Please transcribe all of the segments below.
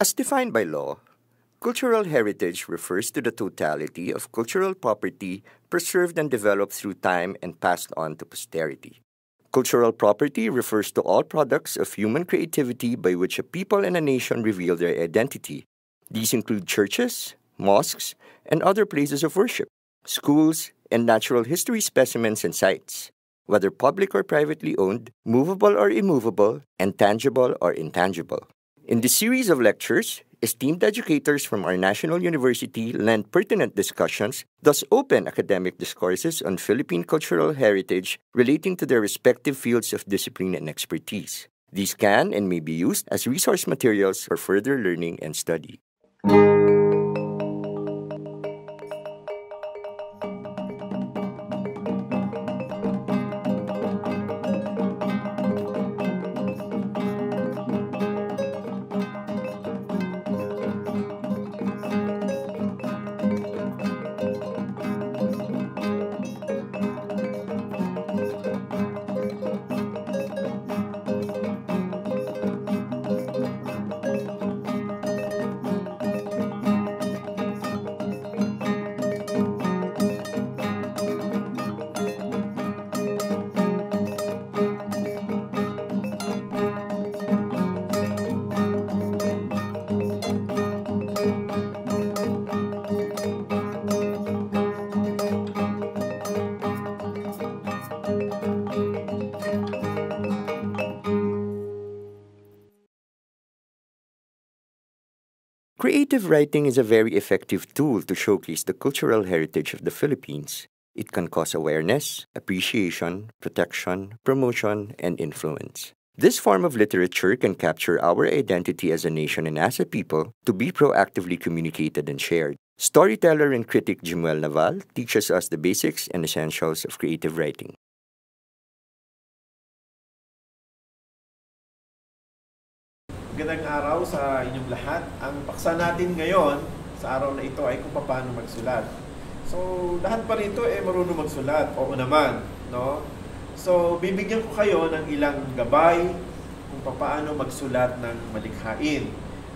As defined by law, cultural heritage refers to the totality of cultural property preserved and developed through time and passed on to posterity. Cultural property refers to all products of human creativity by which a people and a nation reveal their identity. These include churches, mosques, and other places of worship, schools, and natural history specimens and sites, whether public or privately owned, movable or immovable, and tangible or intangible. In this series of lectures, esteemed educators from our national university lend pertinent discussions, thus open academic discourses on Philippine cultural heritage relating to their respective fields of discipline and expertise. These can and may be used as resource materials for further learning and study. Creative writing is a very effective tool to showcase the cultural heritage of the Philippines. It can cause awareness, appreciation, protection, promotion, and influence. This form of literature can capture our identity as a nation and as a people to be proactively communicated and shared. Storyteller and critic Jimuel Naval teaches us the basics and essentials of creative writing. Magandang araw sa inyong lahat. Ang paksa natin ngayon sa araw na ito ay kung paano magsulat. So, lahat pa rito eh marunong magsulat. Oo naman, no? So, bibigyan ko kayo ng ilang gabay kung paano magsulat ng malikhain,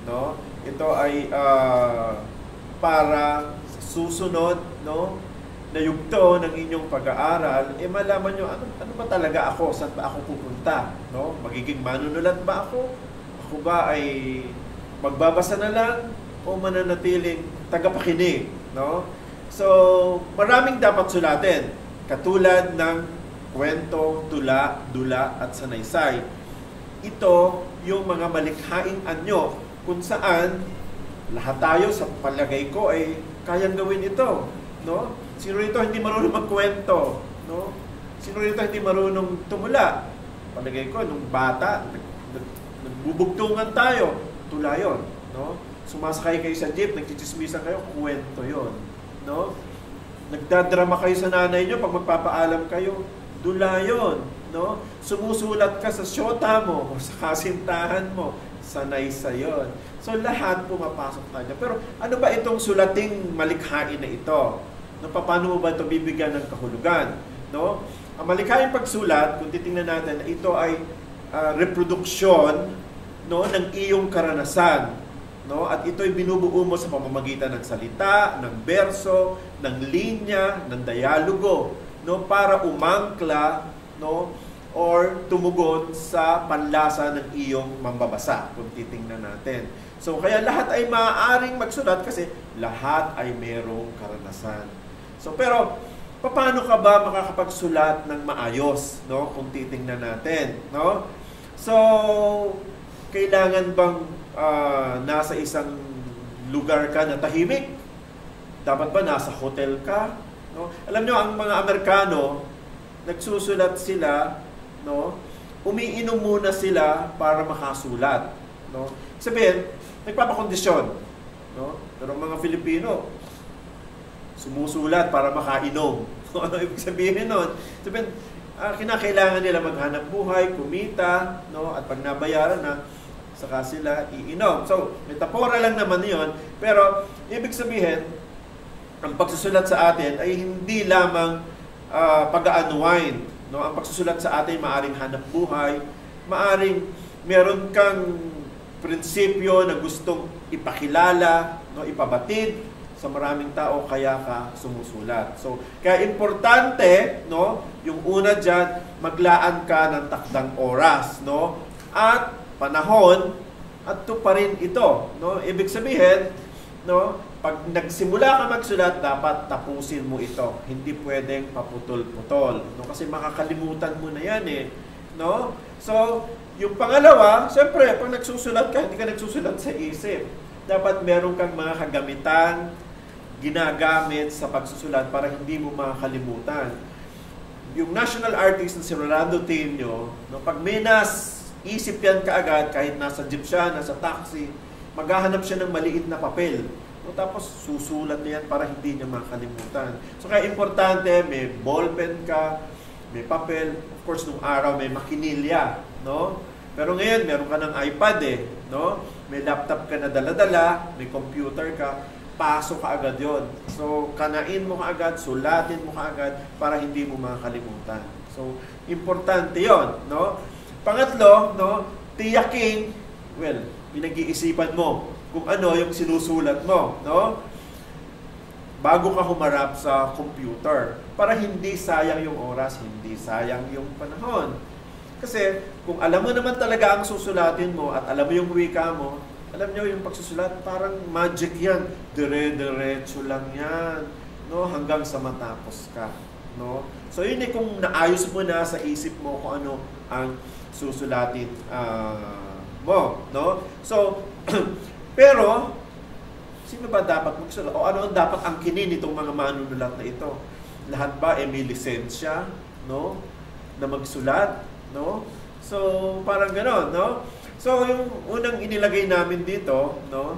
no? Ito ay uh, para susunod, no? na yugto ng inyong pag-aaral, eh malaman nyo, ano, ano ba talaga ako? Saan ba ako pupunta? No? Magiging manunulat ba ako? Ako ba ay magbabasa na lang o mananatiling tagapakinig, no? So, maraming dapat sulatin. Katulad ng kwento, tula, dula, at sanaysay. Ito yung mga malikhaing anyo kung saan lahat tayo sa palagay ko ay kayang gawin ito. No? Sino rito hindi marunong magkwento? No? Sino rito hindi marunong tumula? Palagay ko, nung bata, Nagbubugtungan tayo, tula yun. No? Sumasakay kayo sa jeep, nagchichismisan kayo, kwento yon No? Nagdadrama kayo sa nanay nyo pag magpapaalam kayo, dula yon No? Sumusulat ka sa syota mo o sa kasintahan mo, sanay sa yon. So lahat pumapasok tayo. Pero ano ba itong sulating malikhain na ito? No, paano mo ba ito bibigyan ng kahulugan? No? Ang malikhaing pagsulat, kung titingnan natin, ito ay uh, reproduksyon no ng iyong karanasan no at ito'y binubuo mo sa pamamagitan ng salita, ng berso, ng linya, ng dialogo no para umangkla no or tumugon sa panlasa ng iyong mambabasa kung titingnan natin. So kaya lahat ay maaaring magsulat kasi lahat ay merong karanasan. So pero paano ka ba makakapagsulat ng maayos no kung titingnan natin, no? So, kailangan bang uh, nasa isang lugar ka na tahimik? Dapat ba nasa hotel ka? No? Alam nyo, ang mga Amerikano, nagsusulat sila, no? umiinom muna sila para makasulat. No? Sabihin, nagpapakondisyon. No? Pero mga Filipino, sumusulat para makainom. ano ibig sabihin nun? Sabihin, uh, kinakailangan nila maghanap buhay, kumita, no? At pag nabayaran na, saka sila iinom. So, metapora lang naman 'yon, pero ibig sabihin, ang pagsusulat sa atin ay hindi lamang uh, pag-unwind, no? Ang pagsusulat sa atin maaring hanap buhay, maaring meron kang prinsipyo na gustong ipakilala, no, ipabatid sa maraming tao kaya ka sumusulat. So, kaya importante, no, yung una diyan, maglaan ka ng takdang oras, no? At panahon at to pa rin ito, no? Ibig sabihin, no, pag nagsimula ka magsulat, dapat tapusin mo ito. Hindi pwedeng paputol-putol, no? Kasi makakalimutan mo na 'yan eh, no? So, yung pangalawa, siyempre, pag nagsusulat ka, hindi ka nagsusulat sa isip. Dapat meron kang mga kagamitan, ginagamit sa pagsusulat para hindi mo makakalimutan. Yung national artist na si Rolando Tenyo, no, pag may nas isip yan kaagad, kahit nasa jeep siya, nasa taxi, maghahanap siya ng maliit na papel. No, tapos susulat niya yan para hindi niya makalimutan. So kaya importante, may ballpen ka, may papel. Of course, nung araw may makinilya no? Pero ngayon, meron ka ng iPad eh, no? May laptop ka na dala-dala, may computer ka, pasok ka agad yon. So, kanain mo ka agad, sulatin mo ka agad para hindi mo makakalimutan. So, importante yon, no? Pangatlo, no, tiyaking, well, pinag-iisipan mo kung ano yung sinusulat mo, no? Bago ka humarap sa computer para hindi sayang yung oras, hindi sayang yung panahon. Kasi kung alam mo naman talaga ang susulatin mo at alam mo yung wika mo, alam niyo yung pagsusulat, parang magic yan. Dire-diretso lang yan. No? Hanggang sa matapos ka. No? So yun eh kung naayos mo na sa isip mo kung ano ang susulatin uh, mo. No? So, pero, sino ba dapat magsulat? O ano ang dapat ang kinin itong mga manunulat na ito? Lahat ba eh may lisensya? No? Na magsulat? no? So, parang gano'n, no? So, yung unang inilagay namin dito, no?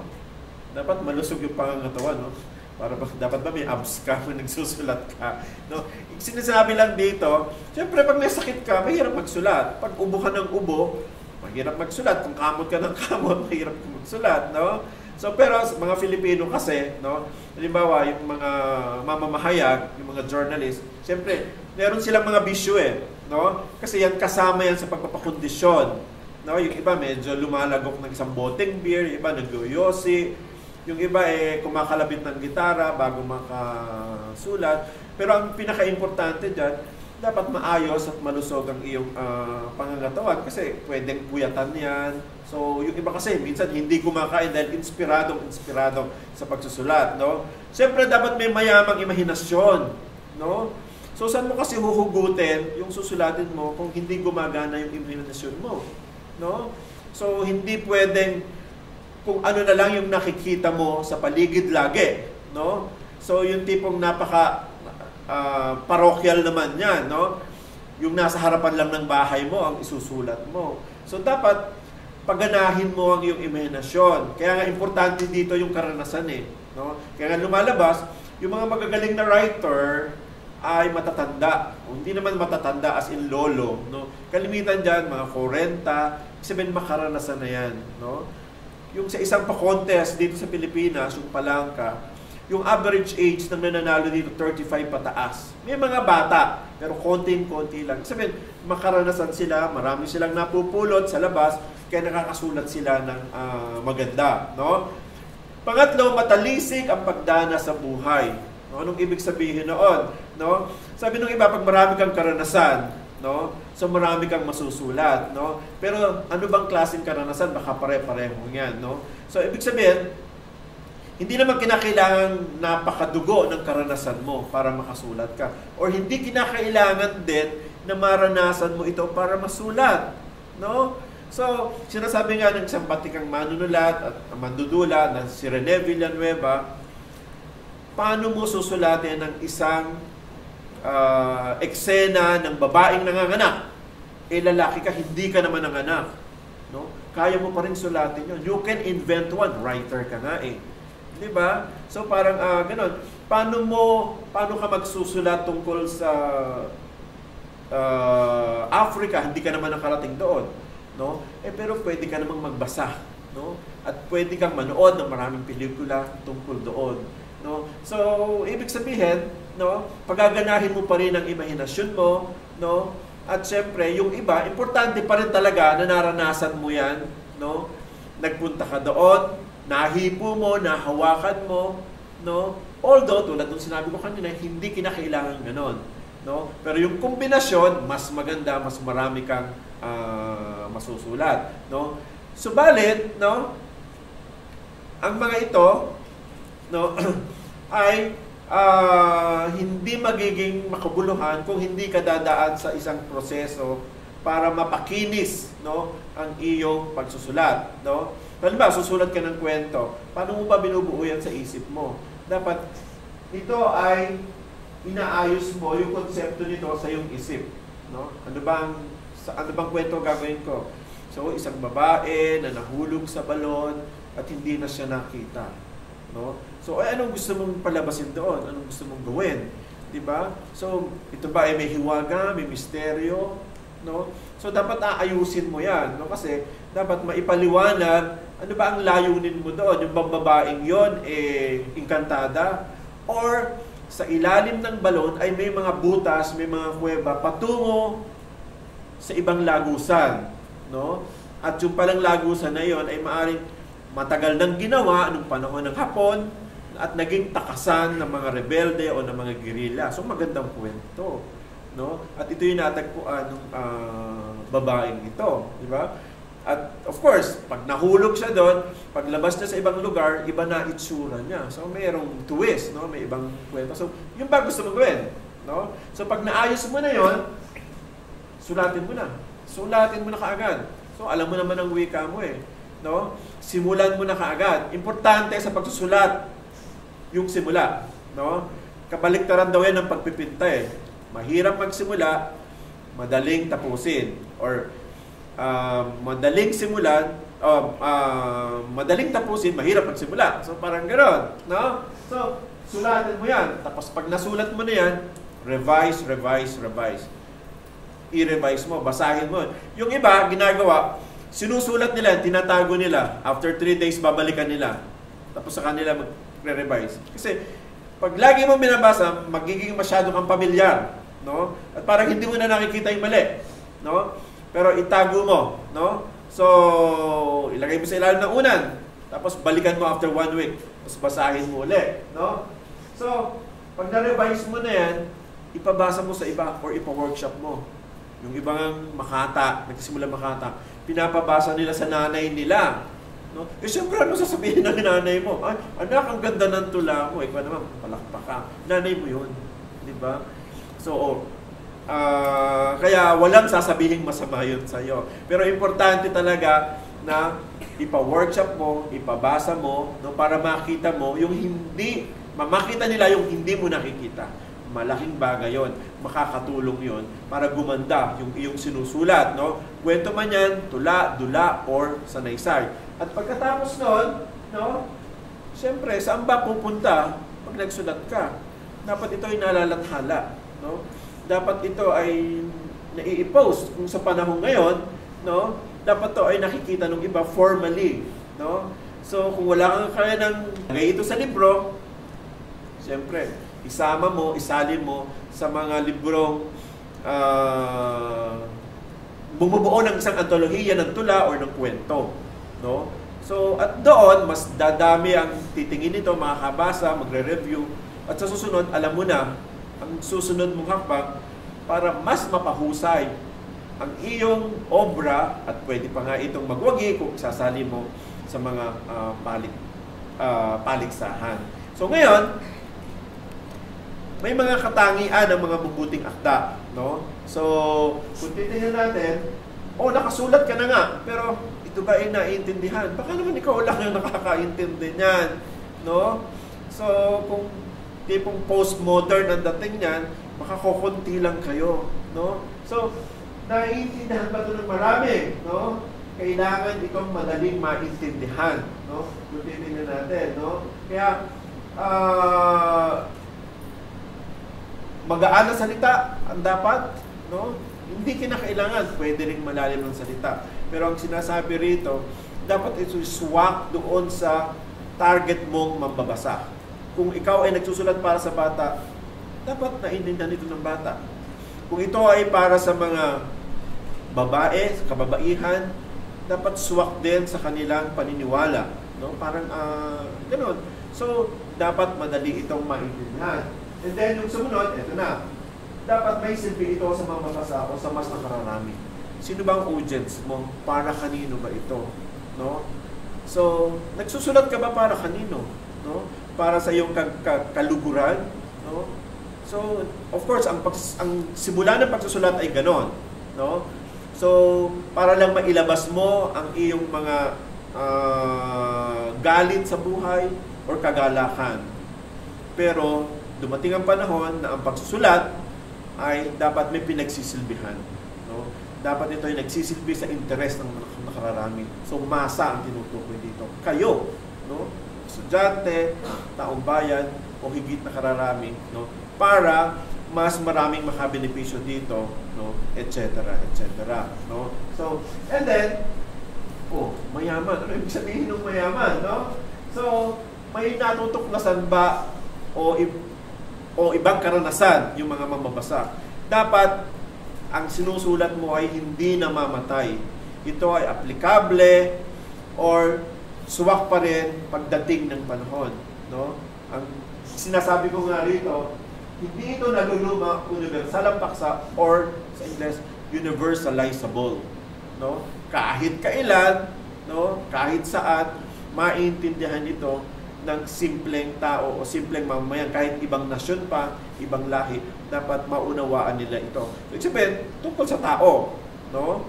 Dapat malusog yung pangangatawan, no? Para ba, dapat ba may abs ka kung nagsusulat ka, no? Sinasabi lang dito, syempre pag may sakit ka, mahirap magsulat. Pag ubo ka ng ubo, mahirap magsulat. Kung kamot ka ng kamot, mahirap magsulat, no? So pero mga Filipino kasi, no, halimbawa yung mga mamamahayag, yung mga journalist, siyempre, meron silang mga bisyo eh, no? Kasi yan kasama yan sa pagpapakondisyon. No, yung iba medyo lumalagok ng isang boteng beer, yung iba nagyoyosi, yung iba eh kumakalabit ng gitara bago makasulat. Pero ang pinaka-importante diyan, dapat maayos at malusog ang iyong uh, pangangatawan kasi pwedeng puyatan yan. So, yung iba kasi, minsan hindi kumakain dahil inspiradong inspirado sa pagsusulat, no? Siyempre, dapat may mayamang imahinasyon, no? So, saan mo kasi huhugutin yung susulatin mo kung hindi gumagana yung imahinasyon mo, no? So, hindi pwedeng kung ano na lang yung nakikita mo sa paligid lagi, no? So, yung tipong napaka uh, parokyal naman yan, no? Yung nasa harapan lang ng bahay mo ang isusulat mo. So dapat paganahin mo ang iyong imahinasyon. Kaya nga importante dito yung karanasan eh, no? Kaya nga lumalabas yung mga magagaling na writer ay matatanda. O, hindi naman matatanda as in lolo, no? Kalimitan diyan mga 40, sabihin makaranasan na yan, no? Yung sa isang pa-contest dito sa Pilipinas, yung palangka, yung average age ng nananalo dito 35 pataas. May mga bata, pero konting-konti lang. Sabihin, makaranasan sila, marami silang napupulot sa labas, kaya nakakasulat sila ng uh, maganda. No? Pangatlo, matalisik ang pagdana sa buhay. No? Anong ibig sabihin noon? No? Sabi ng iba, pag marami kang karanasan, no? So marami kang masusulat, no? Pero ano bang klaseng karanasan? Baka pare-pareho 'yan, no? So ibig sabihin, hindi naman kinakailangan napakadugo ng karanasan mo para makasulat ka. Or hindi kinakailangan din na maranasan mo ito para masulat. No? So, sinasabi nga ng isang batikang manunulat at mandudula na si Rene Villanueva, paano mo susulatin ang isang uh, eksena ng babaeng nanganganak? Eh, lalaki ka, hindi ka naman nanganak. No? Kaya mo pa rin sulatin yun. You can invent one. Writer ka nga eh. 'Di ba? So parang uh, ganun. Paano mo paano ka magsusulat tungkol sa uh, Africa, hindi ka naman nakarating doon, no? Eh pero pwede ka namang magbasa, no? At pwede kang manood ng maraming pelikula tungkol doon, no? So, ibig sabihin, no, pagaganahin mo pa rin ang imahinasyon mo, no? At syempre, yung iba, importante pa rin talaga na naranasan mo 'yan, no? nagpunta ka doon, nahipo mo, nahawakan mo, no? Although, tulad ng sinabi ko kanina, hindi kinakailangan ganon. No? Pero yung kombinasyon, mas maganda, mas marami kang uh, masusulat. No? Subalit, no, ang mga ito no, ay uh, hindi magiging makabuluhan kung hindi ka dadaan sa isang proseso para mapakinis no ang iyong pagsusulat no? Halimbawa susulat ka ng kwento paano mo ba binubuo yan sa isip mo? Dapat ito ay inaayos mo yung konsepto nito sa iyong isip no? Ano bang sa ano bang kwento gagawin ko? So isang babae na nahulog sa balon at hindi na siya nakita no so ay anong gusto mong palabasin doon anong gusto mong gawin 'di ba so ito ba ay may hiwaga may misteryo no? So dapat aayusin mo 'yan, no? Kasi dapat maipaliwanag ano ba ang layunin mo doon? Yung bang babaeng 'yon eh inkantada or sa ilalim ng balon ay may mga butas, may mga kuweba patungo sa ibang lagusan, no? At yung palang lagusan na 'yon ay maaring matagal nang ginawa nung panahon ng Hapon at naging takasan ng mga rebelde o ng mga gerilla. So magandang kwento no? At ito yung natagpuan ng uh, babaeng ito, di ba? At of course, pag nahulog siya doon, paglabas niya sa ibang lugar, iba na itsura niya. So mayroong twist, no? May ibang kwento. So, yung ba gusto mong gawin, no? So pag naayos mo na 'yon, sulatin mo na. Sulatin mo na kaagad. So alam mo naman ang wika mo eh, no? Simulan mo na kaagad. Importante sa pagsusulat yung simula, no? Kabaliktaran daw yan ng pagpipinta eh Mahirap magsimula, madaling tapusin. Or uh, madaling simulan, uh, uh, madaling tapusin, mahirap magsimula. So parang gano'n. No? So, sulatin mo yan. Tapos pag nasulat mo na yan, revise, revise, revise. I-revise mo, basahin mo. Yung iba, ginagawa, sinusulat nila, tinatago nila. After 3 days, babalikan nila. Tapos sa kanila mag-revise. Kasi pag lagi mo binabasa, magiging masyado kang pamilyar no? At parang hindi mo na nakikita yung mali, no? Pero itago mo, no? So, ilagay mo sa ilalim ng unan, tapos balikan mo after one week, tapos basahin mo ulit, no? So, pag na-revise mo na yan, ipabasa mo sa iba or ipa-workshop mo. Yung ibang makata, nagsimula makata, pinapabasa nila sa nanay nila. No? Eh, siyempre, ano sasabihin ng nanay mo? Ay, anak, ang ganda ng tula mo. Ikaw naman, palakpak ka. Nanay mo yun. Di ba? So, uh, kaya walang sasabihin masama yun sa'yo. Pero importante talaga na ipa-workshop mo, ipabasa mo, no, para makita mo yung hindi, mamakita nila yung hindi mo nakikita. Malaking bagay yon, makakatulong yon para gumanda yung iyong sinusulat. No? Kwento man yan, tula, dula, or sanaysay. At pagkatapos nun, no, siyempre, saan ba pupunta pag nagsulat ka? Dapat ito ay nalalathala no? Dapat ito ay nai-post kung sa panahon ngayon, no? Dapat to ay nakikita ng iba formally, no? So kung wala kang kaya ng ito sa libro, siyempre, isama mo, isalin mo sa mga librong uh, bumubuo ng isang antolohiya ng tula or ng kwento, no? So, at doon, mas dadami ang titingin nito, makakabasa, magre-review, at sa susunod, alam mo na ang susunod mong hakbang para mas mapahusay ang iyong obra at pwede pa nga itong magwagi kung sasali mo sa mga uh, palik, uh, paligsahan. So ngayon, may mga katangian ng mga mabuting akda. No? So, kung titingnan natin, oh, nakasulat ka na nga, pero ito ba ay naiintindihan? Baka naman ikaw lang yung nakakaintindi niyan. No? So, kung tipong postmodern ang dating niyan, makakokonti lang kayo, no? So, naiintindihan ba ito ng marami, no? Kailangan itong madaling maintindihan, no? Lutin na natin, no? Kaya, uh, magaan na salita ang dapat, no? Hindi kinakailangan, pwede rin malalim ng salita. Pero ang sinasabi rito, dapat ito swak doon sa target mong mambabasa kung ikaw ay nagsusulat para sa bata, dapat naintindihan ito ng bata. Kung ito ay para sa mga babae, kababaihan, dapat swak din sa kanilang paniniwala. No? Parang uh, ganun. So, dapat madali itong maintindihan. And then, yung sumunod, eto na. Dapat may silbi ito sa mga mabasa o sa mas nakararami. Sino ba ang audience mo? Para kanino ba ito? No? So, nagsusulat ka ba para kanino? No? Para sa iyong kag- kaluguran? No? So, of course, ang, pags- ang simula ng pagsusulat ay ganon. No? So, para lang mailabas mo ang iyong mga uh, galit sa buhay or kagalakan. Pero, dumating ang panahon na ang pagsusulat ay dapat may pinagsisilbihan. No? Dapat ito ay nagsisilbi sa interes ng nakararami. So, masa ang tinutukoy dito. Kayo, no? estudyante, taong bayan, o higit na kararami, no? para mas maraming makabenepisyo dito, no, etc., etc., no. So, and then oh, mayaman. Ano ibig sabihin ng mayaman, no? So, may natutuklasan ba o o ibang karanasan yung mga mamabasa? Dapat ang sinusulat mo ay hindi namamatay. Ito ay aplikable or suwak pa rin pagdating ng panahon, no? Ang sinasabi ko nga rito, hindi ito naluluma universal ang paksa or sa English universalizable no kahit kailan no kahit saan maintindihan ito ng simpleng tao o simpleng mamamayan kahit ibang nasyon pa ibang lahi dapat maunawaan nila ito. So sabihin tungkol sa tao no?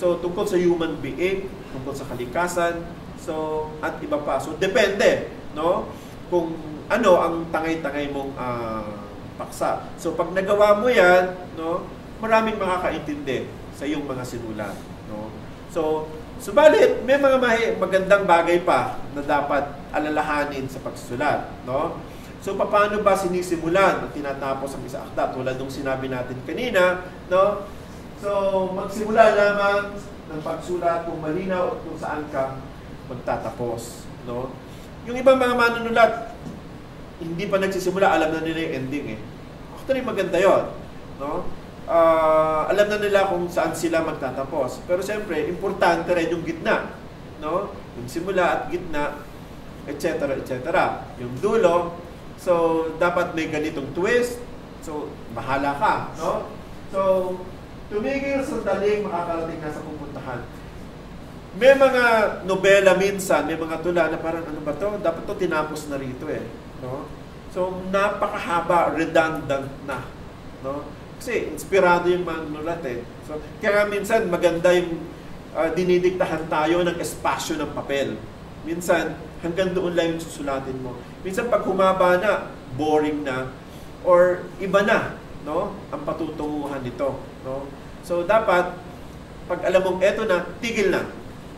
So tungkol sa human being tungkol sa kalikasan so at iba pa. So depende no? Kung ano ang tangay-tangay mong uh, paksa. So pag nagawa mo 'yan, no, maraming makakaintindi sa iyong mga sinulat, no. So subalit may mga magandang bagay pa na dapat alalahanin sa pagsusulat, no. So paano ba sinisimulan at tinatapos ang isa akda tulad ng sinabi natin kanina, no? So magsimula lamang ng pagsulat kung malinaw at kung saan ka magtatapos, no? Yung ibang mga manunulat, hindi pa nagsisimula, alam na nila yung ending eh. Actually, maganda yon no? Uh, alam na nila kung saan sila magtatapos. Pero siyempre, importante rin yung gitna. No? Yung simula at gitna, etc. etc. Yung dulo, so dapat may ganitong twist. So, bahala ka. No? So, tumigil sandaling makakarating na sa pupuntahan. May mga nobela minsan, may mga tula na parang ano ba to? Dapat to tinapos na rito eh. No? So, napakahaba, redundant na. No? Kasi inspirado yung manunulat eh. So, kaya minsan maganda yung uh, dinidiktahan tayo ng espasyo ng papel. Minsan, hanggang doon lang yung susulatin mo. Minsan, pag humaba na, boring na, or iba na, no? Ang patutunguhan nito, no? So, dapat, pag alam mong eto na, tigil na,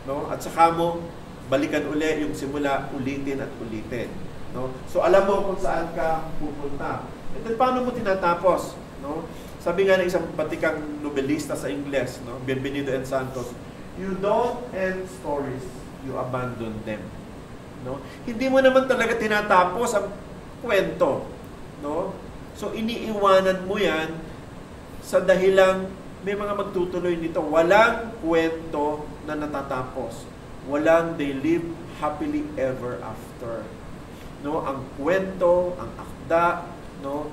no? At saka mo, balikan uli yung simula, ulitin at ulitin. No? So alam mo kung saan ka pupunta. And then paano mo tinatapos? No? Sabi nga ng isang batikang nobelista sa Ingles, no? Bienvenido and Santos, you don't end stories, you abandon them. No? Hindi mo naman talaga tinatapos ang kwento. No? So iniiwanan mo yan sa dahilang may mga magtutuloy nito. Walang kwento na natatapos. Walang they live happily ever after no ang kwento, ang akda, no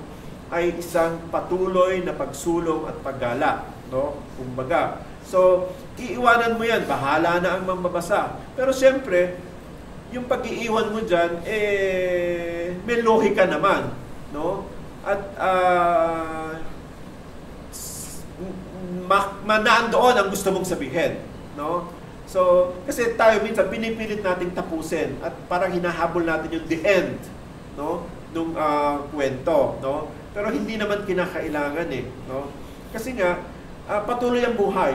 ay isang patuloy na pagsulong at paggala, no? Kumbaga. So, iiwanan mo 'yan, bahala na ang mamabasa. Pero siyempre, yung pag-iiwan mo diyan eh may lohika naman, no? At uh, ma- manaan doon ang gusto mong sabihin, no? So, kasi tayo minsan pinipilit nating tapusin at parang hinahabol natin yung the end, no? Nung uh, kwento, no? Pero hindi naman kinakailangan eh, no? Kasi nga uh, patuloy ang buhay,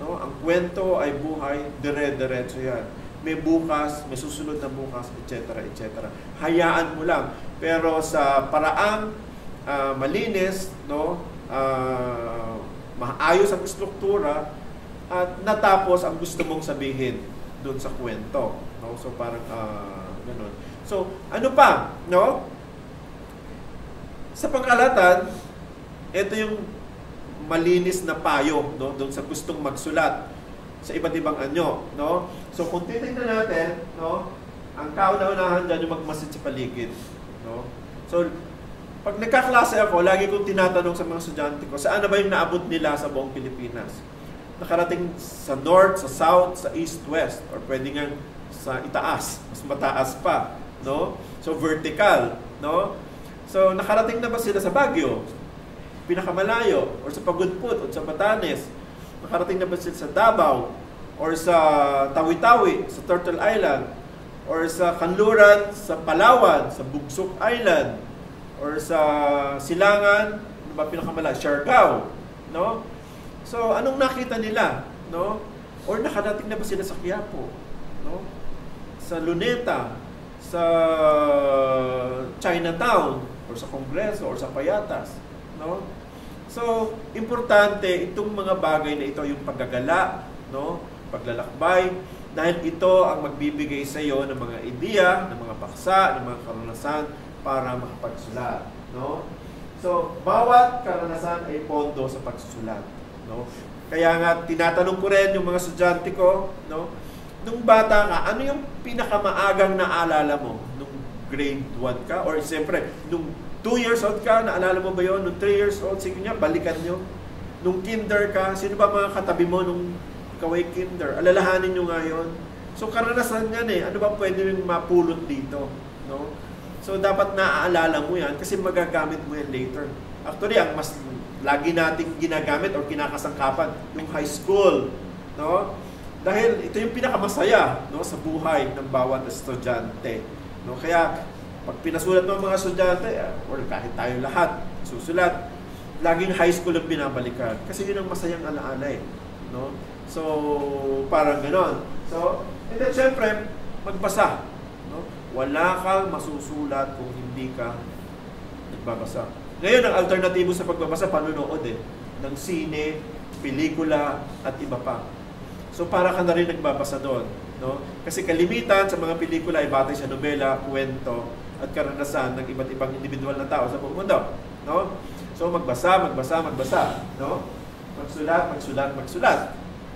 no? Ang kwento ay buhay, dire-diretso 'yan. May bukas, may susunod na bukas, etc., etc. Hayaan mo lang. Pero sa paraang uh, malinis, no? Uh, maayos ang struktura, at natapos ang gusto mong sabihin doon sa kwento. No? So parang uh, ganun. So ano pa, no? Sa pangkalatan, ito yung malinis na payo no doon sa gustong magsulat. sa iba't ibang anyo, no? So kung titingnan natin, no, ang kauna-unahan diyan yung magmasid sa paligid, no? So pag nagkaklase ako, lagi kong tinatanong sa mga estudyante ko, saan na ba yung naabot nila sa buong Pilipinas? Nakarating sa north, sa south, sa east, west, or pwede nga sa itaas, mas mataas pa, no? So vertical, no? So nakarating na ba sila sa Baguio? Pinakamalayo, or sa Pagudpud, or sa Batanes? Nakarating na ba sila sa Davao, or sa Tawi-Tawi, sa Turtle Island, or sa Kanluran, sa Palawan, sa Bugsok Island, or sa Silangan, ano ba pinakamala? Siargao, no? So, anong nakita nila, no? Or nakarating na ba sila sa Quiapo, no? Sa Luneta, sa Chinatown, or sa Kongreso, or sa Payatas, no? So, importante itong mga bagay na ito, yung paggagala, no? Paglalakbay, dahil ito ang magbibigay sa iyo ng mga ideya, ng mga paksa, ng mga karanasan, para makapagsulat, no? So, bawat karanasan ay pondo sa pagsusulat, no? Kaya nga tinatanong ko rin yung mga estudyante ko, no? Nung bata ka, ano yung pinakamaagang naalala mo? Grade 1 ka? Or siyempre, nung 2 years old ka, naalala mo ba yon? Nung 3 years old, sige nga, balikan nyo. Nung kinder ka, sino ba mga katabi mo nung kaway kinder? Alalahanin nyo nga yun. So, karanasan yan eh. Ano ba pwede yung mapulot dito? No? So dapat naaalala mo yan kasi magagamit mo yan later. Actually, ang mas lagi nating ginagamit o kinakasangkapan, yung high school. No? Dahil ito yung pinakamasaya no, sa buhay ng bawat estudyante. No? Kaya pag pinasulat ng mga estudyante, ah, or kahit tayo lahat, susulat, laging high school ang binabalikan. Kasi yun ang masayang alaala eh. No? So, parang ganon. So, and then syempre, magbasa. Wala kang masusulat kung hindi ka nagbabasa. Ngayon, ang alternatibo sa pagbabasa, panunood eh. Ng sine, pelikula, at iba pa. So para ka na rin nagbabasa doon. No? Kasi kalimitan sa mga pelikula ay batay sa nobela, kwento, at karanasan ng iba't ibang individual na tao sa buong mundo. No? So magbasa, magbasa, magbasa. No? Magsulat, magsulat, magsulat.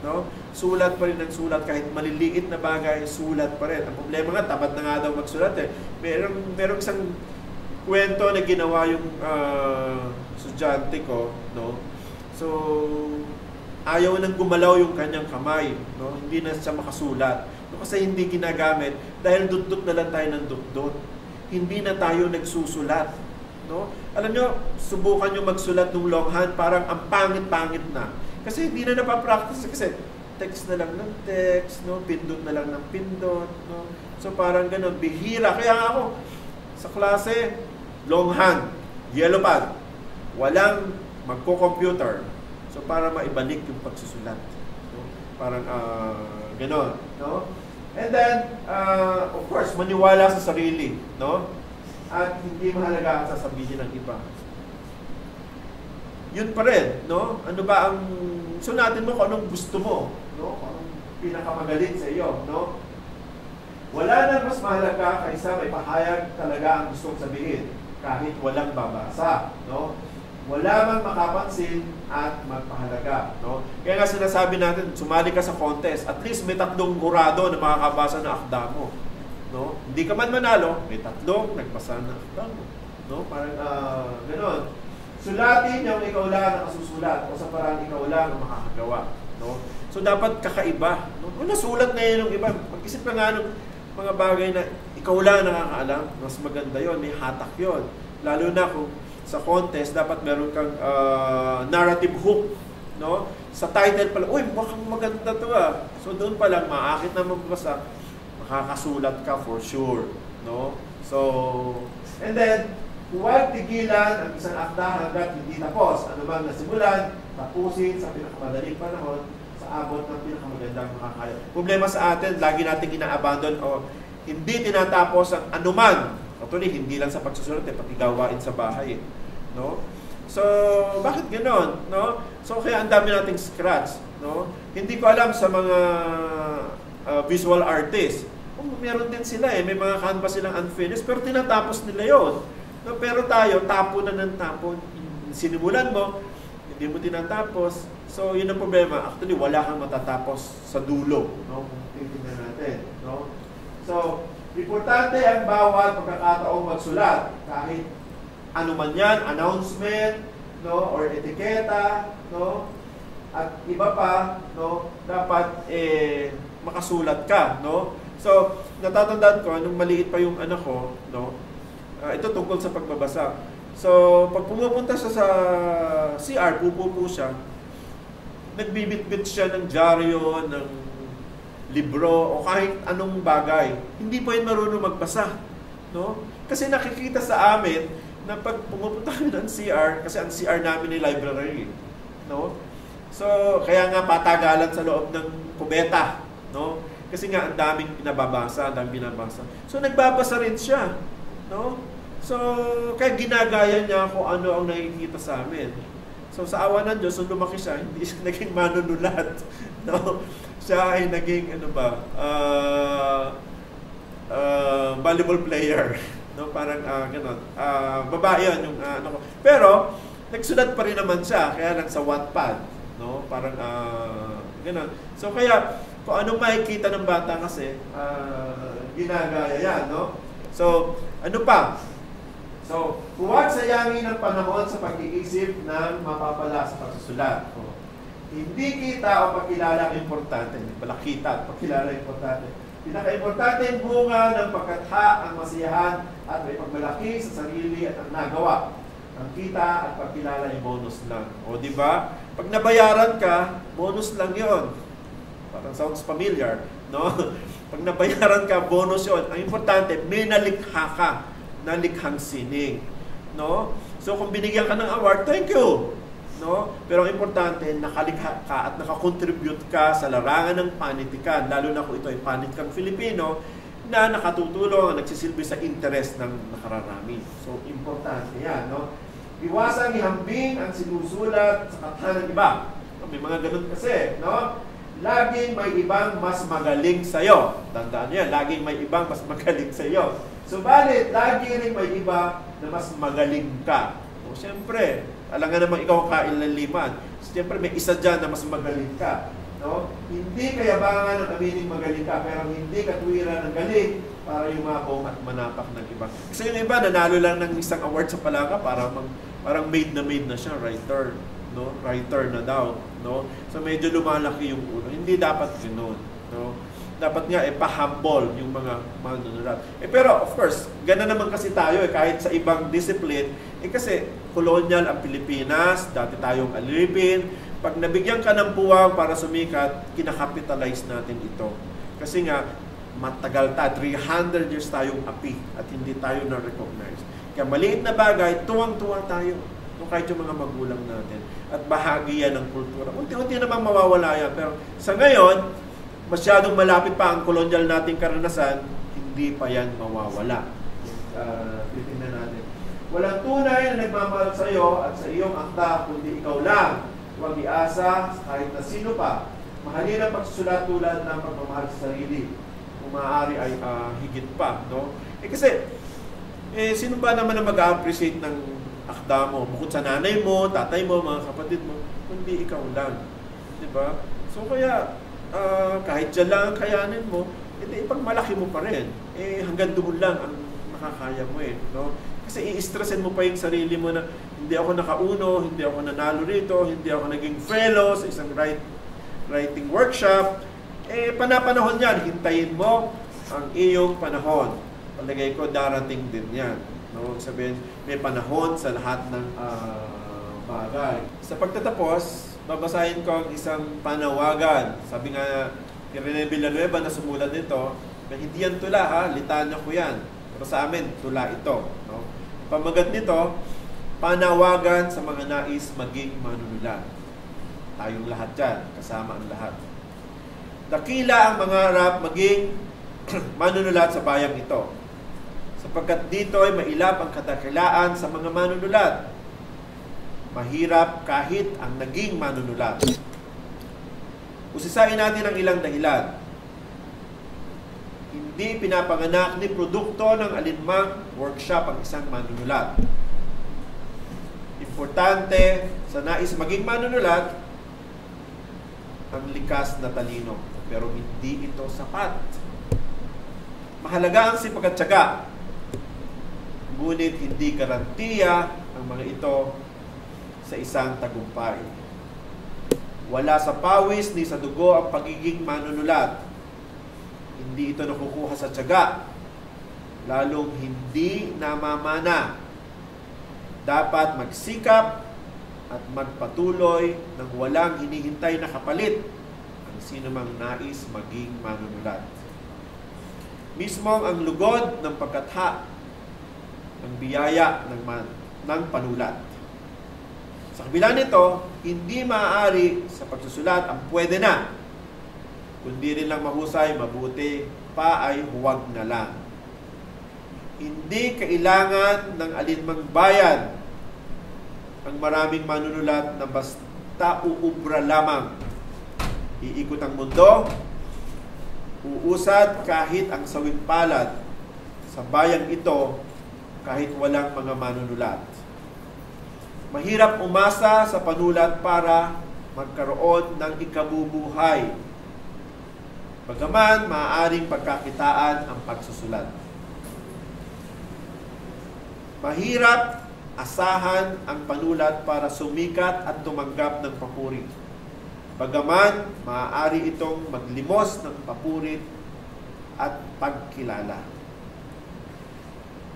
No? Sulat pa rin ng sulat kahit maliliit na bagay, sulat pa rin. Ang problema nga, tamad na nga daw magsulat eh. Merong, merong isang kwento na ginawa yung uh, estudyante ko, no? So, ayaw nang gumalaw yung kanyang kamay, no? Hindi na siya makasulat. No, kasi hindi ginagamit dahil dutdut na lang tayo ng dutdut. Hindi na tayo nagsusulat, no? Alam nyo, subukan nyo magsulat ng longhand, parang ang pangit-pangit na. Kasi hindi na napapractice kasi text na lang ng text, no? pindot na lang ng pindot. No? So parang ganun, bihira. Kaya ako, sa klase, longhand, yellow pad, walang magko-computer. So para maibalik yung pagsusulat. No? Parang uh, ganun. No? And then, uh, of course, maniwala sa sarili. No? At hindi mahalaga ang sasabihin ng iba yun pa rin, no? Ano ba ang sunatin mo kung anong gusto mo, no? Kung anong pinakamagaling sa iyo, no? Wala na mas mahalaga kaysa may pahayag talaga ang gustong sabihin kahit walang babasa, no? Wala mang makapansin at magpahalaga, no? Kaya nga sinasabi natin, sumali ka sa contest, at least may tatlong kurado na makakabasa na akda mo, no? Hindi ka man manalo, may tatlong nagbasa na akda mo, no? Parang uh, gano'n. Sulatin yung ikaw lang ang kasusulat o sa parang ikaw lang ang makakagawa. No? So dapat kakaiba. No? Kung nasulat na yun ng iba, mag-isip ka nga ng mga bagay na ikaw lang nakakaalam, mas maganda yon may hatak yon Lalo na kung sa contest, dapat meron kang uh, narrative hook. No? Sa title pala, uy, mukhang maganda to ah. So doon pa lang, maakit na mabasa, makakasulat ka for sure. No? So, and then, Huwag tigilan ang isang akda hanggat hindi tapos. Ano bang nasimulan, tapusin sa pinakamadaling panahon sa abot ng pinakamagandang makakaya. Problema sa atin, lagi nating ina-abandon o hindi tinatapos ang anuman. Actually, hindi lang sa pagsusulat, eh, pati gawain sa bahay. Eh. No? So, bakit ganoon? No? So, kaya ang dami nating scratch. No? Hindi ko alam sa mga uh, visual artists. Oh, meron din sila eh. May mga canvas silang unfinished, pero tinatapos nila yon pero tayo, tapo na ng tapo. Sinimulan mo, hindi mo tinatapos. So, yun ang problema. Actually, wala kang matatapos sa dulo. No? Kung natin. No? So, importante ang bawat pagkakataong magsulat. Kahit ano man yan, announcement, no? or etiketa, no? at iba pa, no? dapat eh, makasulat ka. No? So, natatandaan ko, nung maliit pa yung anak ko, no? Uh, ito tungkol sa pagbabasa. So, pag pumupunta siya sa CR, pupupo siya, nagbibitbit siya ng dyaryo, ng libro, o kahit anong bagay. Hindi pa yun marunong magbasa. No? Kasi nakikita sa amin na pag pumupunta kami ng CR, kasi ang CR namin ay library. No? So, kaya nga patagalan sa loob ng kubeta. No? Kasi nga ang daming pinababasa, ang daming binabasa. So, nagbabasa rin siya. No? So, kaya ginagaya niya kung ano ang nakikita sa amin. So sa awa ng Diyos, nung lumaki siya, hindi siya naging manunulat. No? Siya ay naging, ano ba, uh, uh, volleyball player. No? Parang uh, gano'n. Uh, babae yun, yung uh, ano ko. Pero, nagsulat pa rin naman siya, kaya lang sa Wattpad. No? Parang, uh, gano'n. So kaya, kung anong makikita ng bata kasi, uh, ginagaya yan. No? So, ano pa? So, huwag sayangin ang panahon sa pag-iisip ng mapapala sa pagsusulat. O, hindi kita o pagkilala ang importante. Hindi pala kita at pagkilala importante. Pinaka-importante ang bunga ng pagkatha ang masiyahan at may pagmalaki sa sarili at ang nagawa. Ang kita at pagkilala ay bonus lang. O di ba? Pag nabayaran ka, bonus lang 'yon. Parang sounds familiar, no? Pag nabayaran ka, bonus 'yon. Ang importante, may nalikha ka na likhang sining. No? So kung binigyan ka ng award, thank you. No? Pero ang importante, nakalikha ka at nakakontribute ka sa larangan ng panitikan, lalo na kung ito ay panitikang Filipino, na nakatutulong, nagsisilbi sa interest ng nakararami. So, importante yan. No? Iwasang ihambing ang sinusulat sa katha ng iba. May mga ganun kasi. No? Laging may ibang mas magaling sa'yo. Tandaan yan, laging may ibang mas magaling sa'yo. Subalit, lagi rin may iba na mas magaling ka. O siyempre, alam nga naman ikaw kailaliman. Siyempre, may isa dyan na mas magaling ka. No? Hindi kayabangan ng aminin magaling ka, pero hindi katwiran ng galing para yumabong at manapak ng iba. Kasi yung iba, nanalo lang ng isang award sa Palaka para mag, parang made na made na siya, writer. No? Writer na daw. No? So medyo lumalaki yung ulo. Hindi dapat ganoon. Dapat nga eh pa-humble yung mga manunulat. Eh pero of course, gana naman kasi tayo eh kahit sa ibang discipline, eh kasi colonial ang Pilipinas, dati tayong alipin, pag nabigyan ka ng puwang para sumikat, kinakapitalize natin ito. Kasi nga, matagal ta, 300 years tayong api at hindi tayo na-recognize. Kaya maliit na bagay, tuwang-tuwa tayo. No, kahit yung mga magulang natin. At bahagi yan ng kultura. Unti-unti naman mawawala yan. Pero sa ngayon, masyadong malapit pa ang kolonyal nating karanasan, hindi pa yan mawawala. Uh, titignan natin. Walang tunay na nagmamahal sa iyo at sa iyong akta, kundi ikaw lang. Huwag iasa kahit na sino pa. Mahalin ang pagsusulat tulad ng pagmamahal sa sarili. Kung maaari ay uh, higit pa. No? Eh kasi, eh, sino ba naman ang mag-appreciate ng akda mo? Bukod sa nanay mo, tatay mo, mga kapatid mo, kundi ikaw lang. Di ba? So kaya, uh, kahit dyan lang ang kayanin mo, edi ipagmalaki mo pa rin. Eh, hanggang doon lang ang makakaya mo eh. No? Kasi i-stressin mo pa yung sarili mo na hindi ako nakauno, hindi ako nanalo rito, hindi ako naging fellow sa isang write, writing workshop. Eh, panapanahon yan. Hintayin mo ang iyong panahon. Palagay ko, darating din yan. No? Sabihin, may panahon sa lahat ng uh, bagay. Sa pagtatapos, babasahin ko ang isang panawagan. Sabi nga ni Rene Villanueva na sumulat nito, na hindi yan tula ha, litanya ko yan. Pero sa amin, tula ito. No? Pamagat nito, panawagan sa mga nais maging manunulat. Tayong lahat yan, kasama ang lahat. Dakila ang mga harap maging manunulat sa bayang ito. Sapagkat dito ay mailap ang katakilaan sa mga manunulat mahirap kahit ang naging manunulat. Usisain natin ang ilang dahilan. Hindi pinapanganak ni produkto ng alinmang workshop ang isang manunulat. Importante sa nais maging manunulat, ang likas na talino, pero hindi ito sapat. Mahalaga ang sipag at tiyaga, ngunit hindi garantiya ang mga ito sa isang tagumpay. Wala sa pawis ni sa dugo ang pagiging manunulat. Hindi ito nakukuha sa tiyaga, lalong hindi namamana. Dapat magsikap at magpatuloy ng walang hinihintay na kapalit ang sino mang nais maging manunulat. Mismo ang lugod ng pagkatha ng biyaya ng, man, ng panulat. Sa kabila nito, hindi maaari sa pagsusulat ang pwede na, kundi rin lang mahusay, mabuti, pa ay huwag na lang. Hindi kailangan ng alinmang bayan ang maraming manunulat na basta uubra lamang. Iikot ang mundo, uusad kahit ang sawing palad sa bayang ito kahit walang mga manunulat. Mahirap umasa sa panulat para magkaroon ng ikabubuhay. Bagaman, maaaring pagkakitaan ang pagsusulat. Mahirap asahan ang panulat para sumikat at tumanggap ng papuri. Bagaman, maaari itong maglimos ng papurit at pagkilala.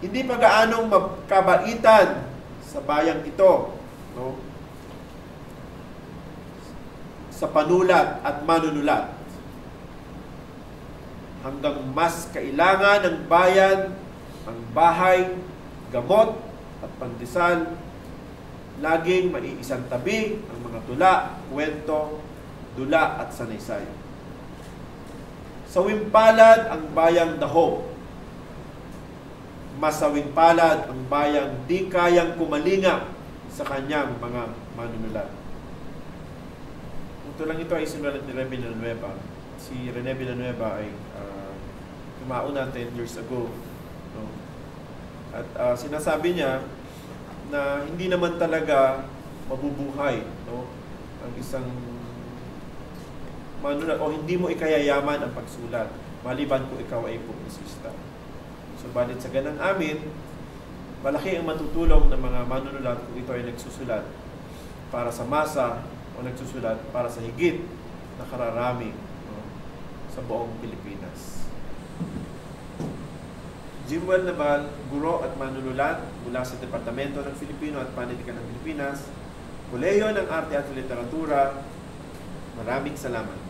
Hindi pa gaanong magkabaitan sa bayang ito, no? sa panulat at manunulat. Hanggang mas kailangan ng bayan ang bahay, gamot, at pandesal, laging maiisang tabi ang mga tula, kwento, dula at sanaysay. Sawing palad ang bayang daho. Masawing palad ang bayang di kayang kumalinga sa kanyang mga manunulat. Ito lang ito ay sinulat ni Rene Villanueva. Si Rene Villanueva ay uh, tumauna 10 years ago. No? At uh, sinasabi niya na hindi naman talaga mabubuhay no? ang isang manulat o hindi mo ikayayaman ang pagsulat maliban kung ikaw ay publisista. Subalit sa ganang amin, malaki ang matutulong ng mga manunulat kung ito ay nagsusulat para sa masa o nagsusulat para sa higit na kararami no, sa buong Pilipinas. Jimwell Naval, guro at manunulat mula sa Departamento ng Filipino at Panitikan ng Pilipinas, Kolehiyo ng Arte at Literatura. Maraming salamat.